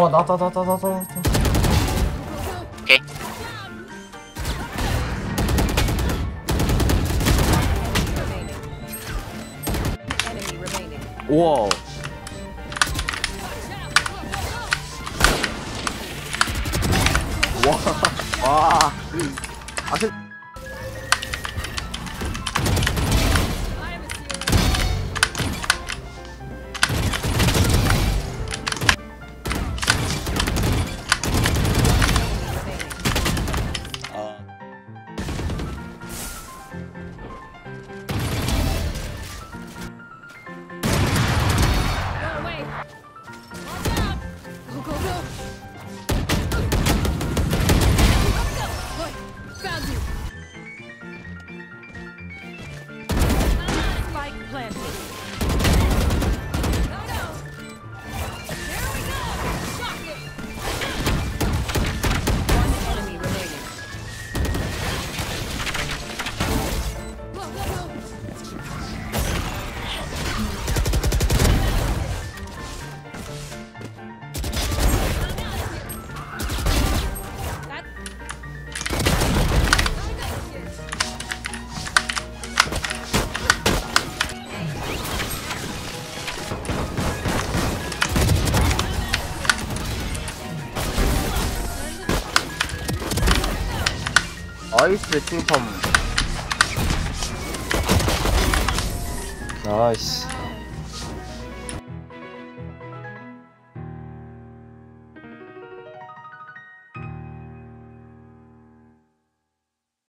어 나다 나다 나다 나다 오케이. 우와. 와와. 아실 behind you! 아이스 팅텀 나이스